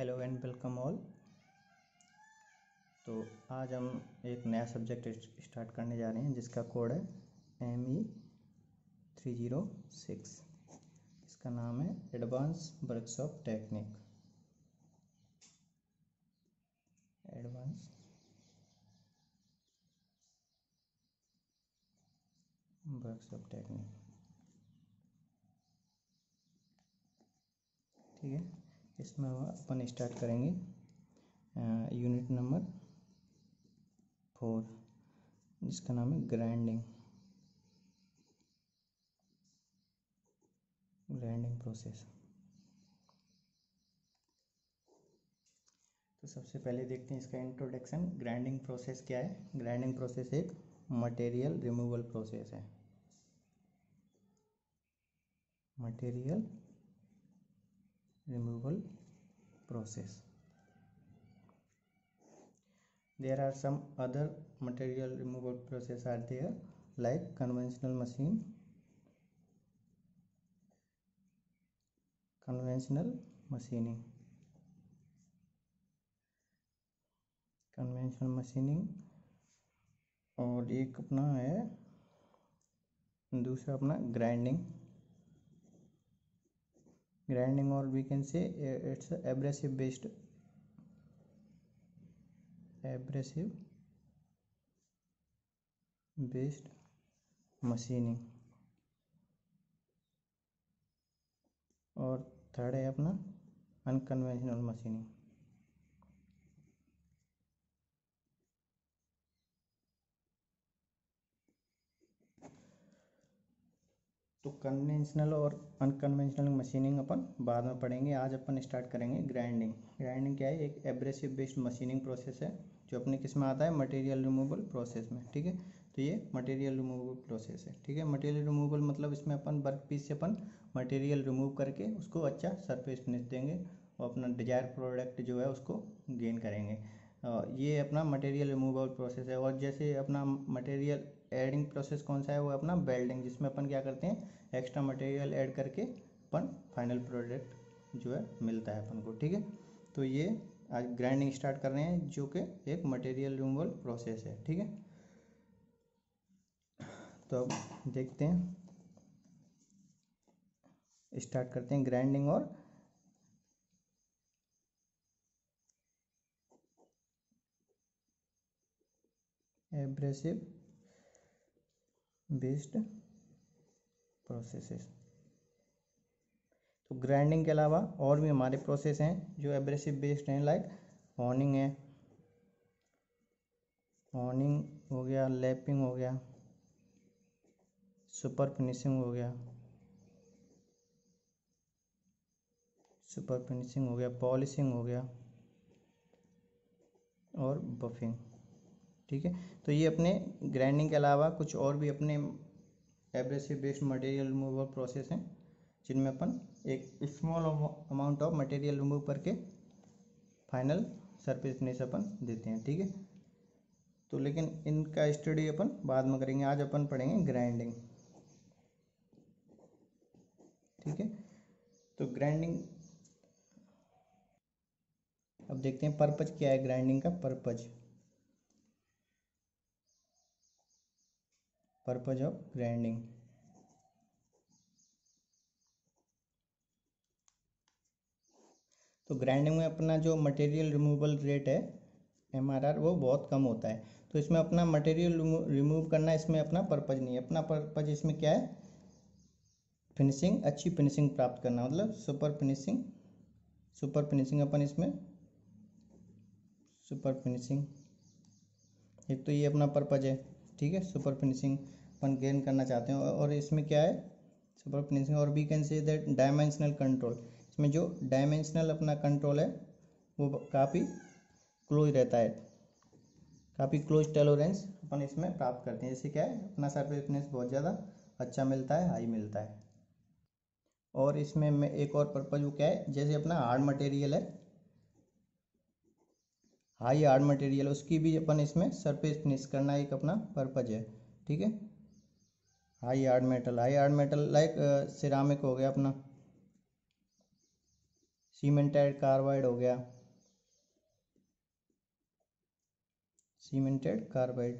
Hello and welcome all. तो आज हम एक नया सब्जेक्ट स्टार्ट करने जा रहे हैं, जिसका कोड है M E three zero six इसका नाम है advance workshop technique advance workshop technique ठीक है? इसमें अपन स्टार्ट करेंगे। यूनिट नंबर फोर जिसका नाम है ग्राइंडिंग ग्राइंडिंग प्रोसेस तो सबसे पहले देखते हैं इसका इंट्रोडक्शन ग्राइंडिंग प्रोसेस क्या है? ग्राइंडिंग प्रोसेस एक मटेरियल रिमूवल प्रोसेस है। Material removal process there are some other material removal process are there like conventional machine conventional machining conventional machining और एक अपना है दूसरा अपना grinding grinding or we can say uh, it's abrasive based abrasive based machining और third है अपना unconventional machining तो कन्वेंशनल और अनकन्वेंशनल मशीनिंग अपन बाद में पढ़ेंगे। आज अपन स्टार्ट करेंगे ग्राइंडिंग ग्राइंडिंग क्या है? एक एब्रेसिव बेस्ड मशीनिंग प्रोसेस है, जो अपने किसमें आता है मटेरियल रिमूवल प्रोसेस में, ठीक है? तो ये मटेरियल रिमूवल प्रोसेस है, ठीक है? मटेरियल रिमूवल मतलब इसमें अपन वर्क पीस से अपन मटेरियल रिमूव करके उसको अच्छा सरफेस फिनिश देंगे और अपना डिज़ायर प्रोडक्ट जो है उसको गेन करेंगे। ये अपना मटेरियल रिमूवल प्रोसेस है और जैसे अपना मटेरियल एडिंग प्रोसेस कौन सा है वो अपना बेल्डिंग जिसमें अपन क्या करते हैं एक्स्ट्रा मटेरियल ऐड करके अपन फाइनल प्रोडक्ट जो है मिलता है अपन को, ठीक है? तो ये आज ग्राइंडिंग स्टार्ट कर रहे हैं, जो कि एक मटेरियल रिमूवल प्रोसेस है, ठीक है? तो अब देखते हैं स्टार्ट करते हैं ग्राइंडिंग और एब्रेसिव बेस्ड प्रोसेसेस। तो ग्राइंडिंग के अलावा और भी हमारे प्रोसेस हैं जो एब्रेसिव बेस्ड हैं लाइक हॉर्निंग है। हॉर्निंग हो गया लैपिंग हो गया सुपर फिनिशिंग हो गया सुपर फिनिशिंग हो गया पॉलिशिंग हो गया और बफिंग ठीक है? तो ये अपने ग्राइंडिंग के अलावा कुछ और भी अपने abrasive based material removal process हैं, जिनमें अपन एक small amount of material remove करके फाइनल सरफेस फिनिश अपन देते हैं, ठीक है? तो लेकिन इनका स्टडी अपन बाद में करेंगे, आज अपन पढ़ेंगे ग्राइंडिंग ठीक है? तो ग्राइंडिंग अब देखते हैं पर्पज क्या है ग्राइंडिंग का? Purpose purpose of grinding. तो ग्राइंडिंग में अपना जो मटेरियल रिमूवल रेट है एमआरआर वो बहुत कम होता है। तो इसमें अपना मटेरियल रिमूव करना इसमें अपना पर्पज नहीं है। अपना पर्पज इसमें क्या है? फिनिशिंग अच्छी फिनिशिंग प्राप्त करना। मतलब सुपर फिनिशिंग सुपर फिनिशिंग अपन इसमें सुपर फिनिशिंग एक तो ये अपना पर्पज है। ठीक है सुपर फिनिशिंग अपन गेन करना चाहते हैं। और इसमें क्या है? सुपर फिनिशिंग और we can say that dimensional control इसमें जो डायमेंशनल अपना कंट्रोल है, वो काफ़ी क्लोज रहता है। काफ़ी क्लोज टॉलरेंस अपन इसमें प्राप्त करते हैं। जैसे क्या है, अपना सरफेस फिनिश बहुत ज़्यादा अच्छा मिलता है हाई मिलता है। और इसमें मैं एक और पर्पज वो क्या है? जैसे अपना हार्ड मटेरियल है हाई हार्ड मटेरियल उसकी भी अपन इसमें सरफेस फिनिश करना एक अपना पर्पज है, ठीक है? High hard metal high hard metal like ceramic हो गया अपना। सीमेंटेड कार्बाइड हो गया। सीमेंटेड कार्बाइड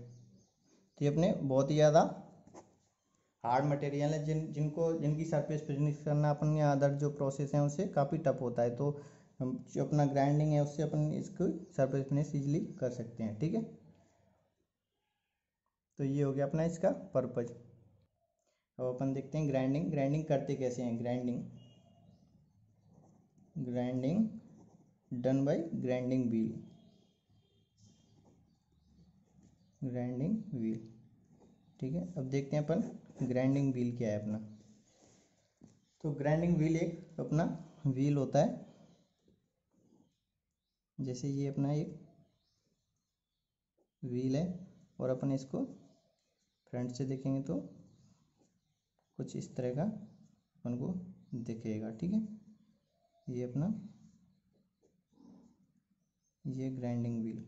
तो ये अपने बहुत ही ज़्यादा हार्ड मटेरियल है। जिन, जिनको, जिनकी सरफेस फिनिश करना, अपन अदर जो प्रोसेस हैं उससे काफ़ी टफ होता है। तो हम जो अपना ग्राइंडिंग है, उससे अपन इसको सरफेस फिनिश इजीली कर सकते हैं, ठीक है? तो ये हो गया अपना इसका पर्पज अब अपन देखते हैं ग्राइंडिंग ग्राइंडिंग करते कैसे हैं? Grinding grinding done by grinding wheel grinding wheel ठीक है? अब देखते हैं अपन ग्राइंडिंग व्हील क्या है अपना. तो ग्राइंडिंग व्हील एक अपना व्हील होता है। जैसे ये अपना एक व्हील है और अपन इसको फ्रंट से देखेंगे तो कुछ इस तरह का अपन को दिखेगा, ठीक है? ये अपना ये ग्राइंडिंग व्हील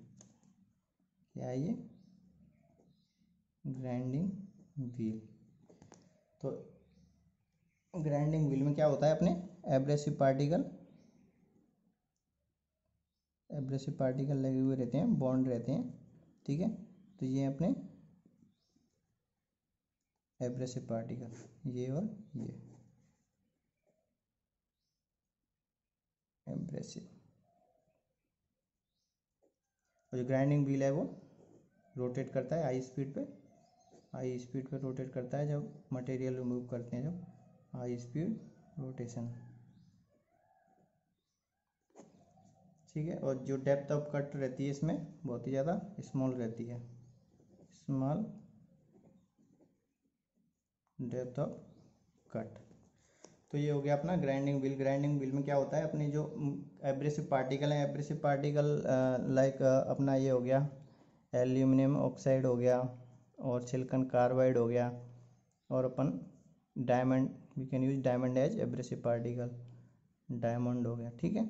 क्या है ये? ग्राइंडिंग व्हील तो ग्राइंडिंग व्हील में क्या होता है अपने? एब्रेसिव पार्टिकल एब्रेसिव पार्टिकल लगे हुए रहते हैं बॉन्ड रहते हैं, ठीक है? तो ये अपने एब्रेसिव पार्टिकल ये और ये। एब्रेसिव और जो ग्राइंडिंग व्हील है वो रोटेट करता है हाई स्पीड पे। हाई स्पीड पे रोटेट करता है जब मटेरियल रिमूव करते हैं जब। हाई स्पीड रोटेशन ठीक है? और जो डेप्थ ऑफ़ कट रहती है इसमें, बहुत ही ज़्यादा स्मॉल रहती है। स्मॉल डेप्थ ऑफ़ कट तो ये हो गया अपना ग्राइंडिंग व्हील ग्राइंडिंग व्हील में क्या होता है? अपनी जो एब्रेसिव पार्टिकल हैं एब्रेसिव पार्टिकल लाइक अपना ये हो गया एल्यूमिनियम ऑक्साइड हो गया, और सिलिकन कार्बाइड हो गया, और अपन diamond we can use diamond as abrasive particle diamond हो गया, ठीक है?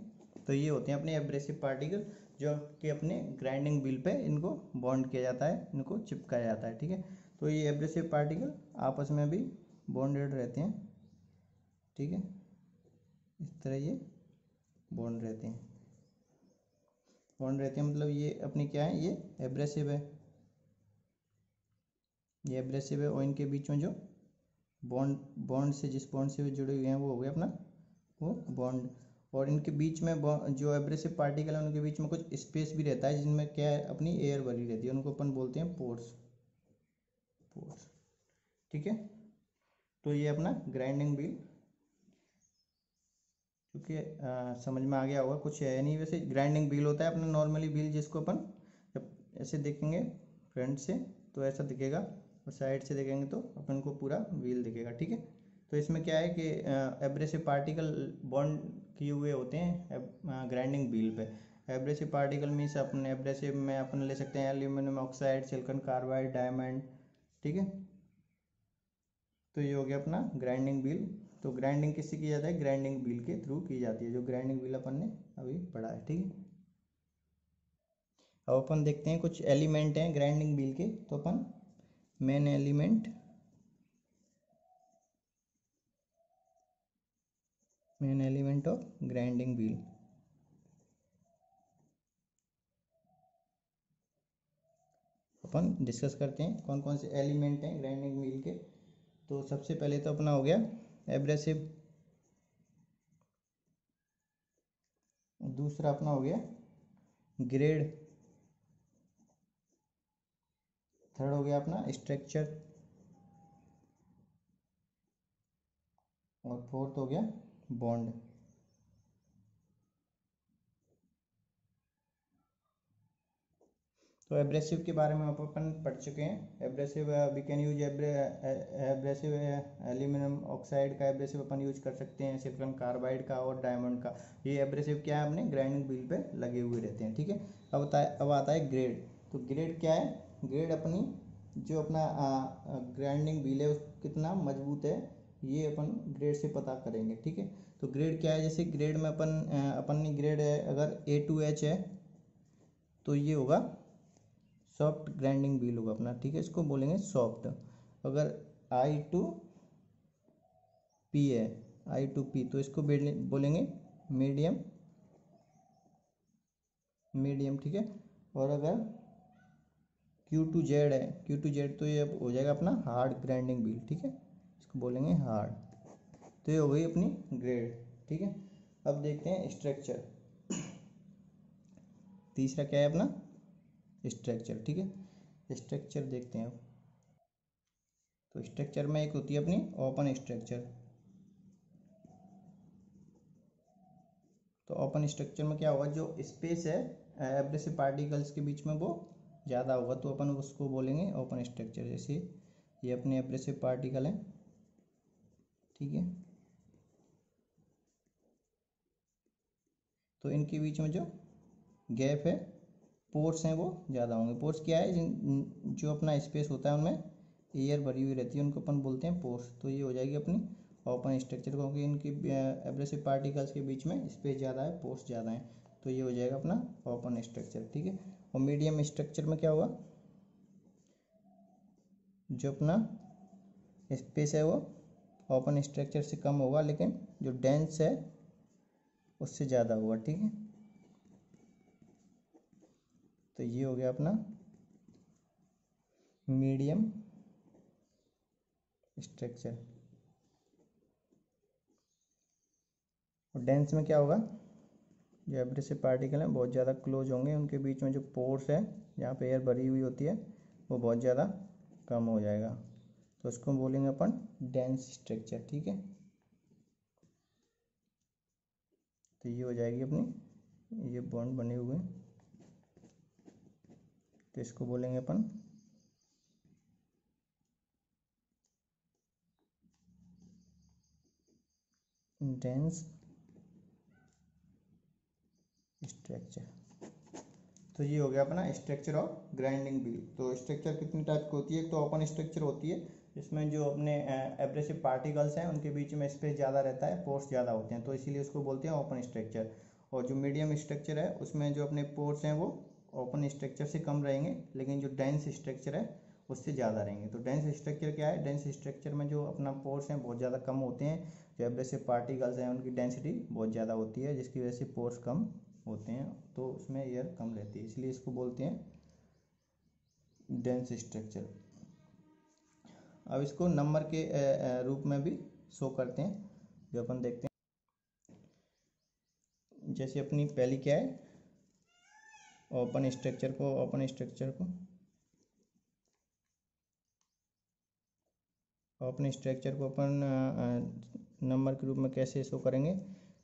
तो ये होते हैं अपने एब्रेसिव पार्टिकल जो कि अपने ग्राइंडिंग व्हील पे इनको बॉन्ड किया जाता है, इनको चिपकाया जाता है, ठीक है? तो ये एब्रेसिव पार्टिकल आपस में भी बॉन्डेड रहते हैं, ठीक है? इस तरह ये बॉन्ड रहते हैं। बॉन्ड रहते हैं मतलब ये अपने क्या है? ये एब्रेसिव है। ये एब्रेसिव है और इनके बीच में जो बॉन्ड बॉन्ड से, जिस बॉन्ड से जुड़े हुए हैं, वो हो गया अपना, वो बॉन्ड और इनके बीच में जो एब्रेसिव पार्टिकल है, उनके बीच में कुछ स्पेस भी रहता है, जिनमें क्या है, अपनी एयर भरी रहती है। उनको अपन बोलते हैं पोर्स पोर्स ठीक है? तो ये अपना ग्राइंडिंग व्हील क्योंकि समझ में आ गया होगा, कुछ है नहीं वैसे। ग्राइंडिंग व्हील होता है अपना नॉर्मली व्हील जिसको अपन जब ऐसे देखेंगे फ्रंट से तो ऐसा दिखेगा, और साइड से देखेंगे तो अपन को पूरा व्हील दिखेगा, ठीक है? तो इसमें क्या है कि एब्रेसिव पार्टिकल बॉन्ड किए हुए होते हैं ग्राइंडिंग व्हील पे। एब्रेसिव पार्टिकल मीन्स अपन एब्रेसिव में अपन ले सकते हैं aluminium oxide silicon carbide diamond ठीक है? तो ये हो गया अपना ग्राइंडिंग व्हील तो ग्राइंडिंग किससे की जाता है? ग्राइंडिंग व्हील के थ्रू की जाती है, जो ग्राइंडिंग व्हील अपन ने अभी पढ़ा है, ठीक है? अब अपन देखते हैं कुछ एलिमेंट हैं ग्राइंडिंग व्हील के तो अपन main element main element of grinding wheel upon discuss करते हैं कौन कौन से एलिमेंट हैं ग्राइंडिंग व्हील के। तो सबसे पहले तो अपना हो गया एब्रेसिव दूसरा अपना हो गया ग्रेड थर्ड हो गया अपना स्ट्रक्चर और फोर्थ हो गया बॉन्ड। तो एब्रेसिव के बारे में आप अपन पढ़ चुके हैं। Abrasive we can use abrasive aluminium oxide का एब्रेसिव अपन यूज़ कर सकते हैं सिलिकॉन कार्बाइड का और डायमंड का। ये एब्रेसिव क्या है अपने? ग्राइंडिंग व्हील पे लगे हुए रहते हैं, ठीक है? अब अब आता है ग्रेड तो ग्रेड क्या है? ग्रेड अपनी, जो अपना ग्राइंडिंग व्हील है कितना मज़बूत है? ये अपन ग्रेड से पता करेंगे, ठीक है? तो ग्रेड क्या है? जैसे ग्रेड में अपन अपन ग्रेड है, अगर ए टू एच है तो ये होगा सॉफ्ट ग्राइंडिंग व्हील होगा अपना, ठीक है? इसको बोलेंगे सॉफ्ट अगर आई टू पी है आई टू पी तो इसको बोलेंगे मीडियम मीडियम ठीक है? और अगर क्यू टू जेड है क्यू टू जेड तो ये हो जाएगा अपना हार्ड ग्राइंडिंग व्हील ठीक है? बोलेंगे हार्ड तो ये हो गई अपनी ग्रेड ठीक है? अब देखते हैं स्ट्रक्चर तीसरा क्या है अपना? स्ट्रक्चर ठीक है? स्ट्रक्चर देखते हैं अब. तो स्ट्रक्चर में एक होती है अपनी ओपन स्ट्रक्चर तो ओपन स्ट्रक्चर में क्या होगा? जो स्पेस है एब्रेसिव पार्टिकल्स के बीच में वो ज़्यादा होगा तो अपन उसको बोलेंगे ओपन स्ट्रक्चर जैसे ये अपने एब्रेसिव पार्टिकल हैं ठीक है? तो इनके बीच में जो गैप है पोर्स हैं वो ज़्यादा होंगे। पोर्स क्या है? जिन, जो अपना स्पेस होता है उनमें एयर भरी हुई रहती है, उनको अपन बोलते हैं पोर्स तो ये हो जाएगी अपनी ओपन स्ट्रक्चर क्योंकि इनकी एब्रेसिव पार्टिकल्स के बीच में स्पेस ज़्यादा है पोर्स ज़्यादा है। तो ये हो जाएगा अपना ओपन स्ट्रक्चर ठीक है? और मीडियम स्ट्रक्चर में क्या होगा? जो अपना स्पेस है वो ओपन स्ट्रक्चर से कम होगा, लेकिन जो डेंस है, उससे ज़्यादा होगा, ठीक है? तो ये हो गया अपना मीडियम स्ट्रक्चर और डेंस में क्या होगा? जो एब्रेसिव पार्टिकल हैं, बहुत ज़्यादा क्लोज होंगे, उनके बीच में जो पोर्स है, जहाँ पे एयर भरी हुई होती है, वो बहुत ज़्यादा कम हो जाएगा। तो उसको बोलेंगे अपन डेंस स्ट्रक्चर ठीक है? तो ये हो जाएगी अपनी, ये बॉन्ड बने हुए। तो इसको बोलेंगे अपन डेंस स्ट्रक्चर तो ये हो गया अपना स्ट्रक्चर ऑफ़ ग्राइंडिंग व्हील तो स्ट्रक्चर कितनी टाइप की होती है? तो ओपन स्ट्रक्चर होती है, जिसमें जो अपने एब्रेसिव पार्टिकल्स हैं, उनके बीच में स्पेस ज़्यादा रहता है पोर्स ज़्यादा होते हैं। तो इसीलिए उसको बोलते हैं ओपन स्ट्रक्चर और जो मीडियम स्ट्रक्चर है, उसमें जो अपने पोर्स हैं, वो ओपन स्ट्रक्चर से कम रहेंगे, लेकिन जो डेंस स्ट्रक्चर है, उससे ज़्यादा रहेंगे। तो डेंस स्ट्रक्चर क्या है? डेंस स्ट्रक्चर में जो अपना पोर्स हैं, बहुत ज़्यादा कम होते हैं। जो एब्रेसिव पार्टिकल्स हैं, उनकी डेंसिटी बहुत ज़्यादा होती है, जिसकी वजह से पोर्स कम होते हैं तो उसमें एयर कम रहती है, इसलिए इसको बोलते हैं डेंस स्ट्रक्चर अब इसको नंबर के रूप में भी शो करते हैं, जो अपन देखते हैं। जैसे अपनी पहली क्या है? ओपन स्ट्रक्चर को ओपन स्ट्रक्चर को। ओपन स्ट्रक्चर को अपन नंबर के रूप में कैसे शो करेंगे?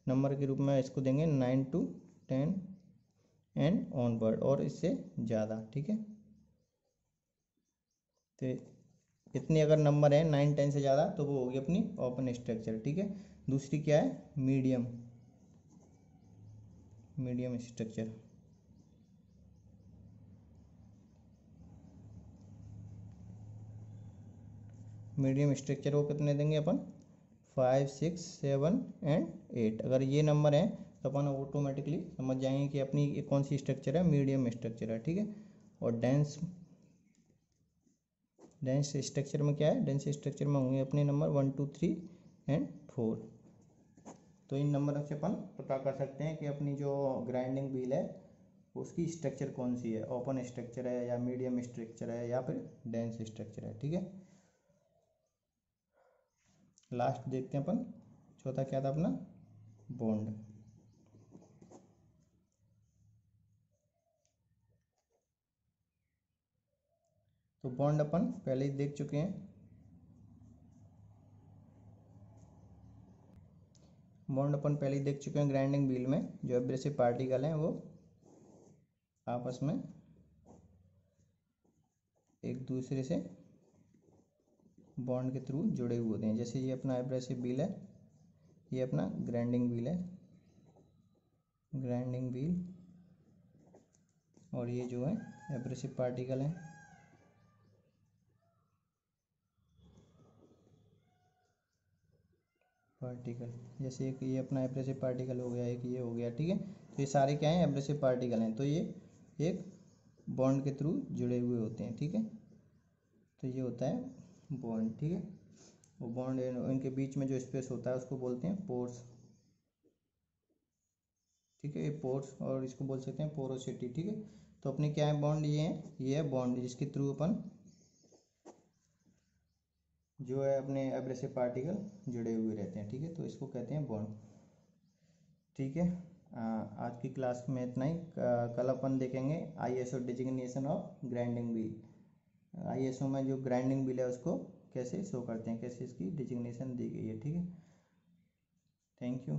नंबर के रूप में इसको देंगे nine to ten and onward और इससे ज़्यादा, ठीक है? तो इतने अगर नंबर है, नाइन, टेन से ज़्यादा तो वो होगी अपनी ओपन स्ट्रक्चर, ठीक है? दूसरी क्या है? Medium. Medium structure. Medium structure को कितने देंगे अपन? Five, six, seven and eight. अगर ये नंबर है तो अपन ऑटोमेटिकली समझ जाएँगे कि अपनी कौन सी स्ट्रक्चर है? मीडियम स्ट्रक्चर है, ठीक है? और डेंस डेंस स्ट्रक्चर में क्या है? डेंस स्ट्रक्चर में होंगे अपने number one two three and four तो इन नंबर से अपन पता कर सकते हैं कि अपनी जो ग्राइंडिंग व्हील है, उसकी स्ट्रक्चर कौन सी है? ओपन स्ट्रक्चर है या मीडियम स्ट्रक्चर है या फिर डेंस स्ट्रक्चर है, ठीक है? लास्ट देखते हैं अपन, चौथा क्या था अपना? बॉन्ड तो बॉन्ड अपन पहले ही देख चुके हैं। बॉन्ड अपन पहले ही देख चुके हैं ग्राइंडिंग व्हील में, जो एब्रेसिव पार्टिकल हैं, वो आपस में एक दूसरे से बॉन्ड के थ्रू जुड़े हुए होते हैं। जैसे ये अपना एब्रेसिव व्हील है, ये अपना ग्राइंडिंग व्हील है। ग्राइंडिंग व्हील और ये जो है एब्रेसिव पार्टिकल है। पार्टिकल जैसे एक ये अपना एब्रेसिव पार्टिकल हो गया, एक ये हो गया, ठीक है? तो ये सारे क्या हैं? एब्रेसिव पार्टिकल हैं। तो ये एक बॉन्ड के थ्रू जुड़े हुए होते हैं, ठीक है? तो ये होता है बॉन्ड ठीक है? वो बॉन्ड इनके बीच में जो स्पेस होता है, उसको बोलते हैं पोर्स ठीक है? ये पोर्स और इसको बोल सकते हैं पोरोसिटी ठीक है? तो अपने क्या है? बॉन्ड ये है ये है बॉन्ड जिसके थ्रू अपन जो है अपने एब्रेसिव पार्टिकल जुड़े हुए रहते हैं, ठीक है? तो इसको कहते हैं बॉन्ड ठीक है? आज की क्लास में इतना ही। कल अपन देखेंगे ISO designation of grinding wheel ISO में जो ग्राइंडिंग व्हील है उसको कैसे शो करते हैं, कैसे इसकी डिजिग्नेशन दी गई है, ठीक है? Thank you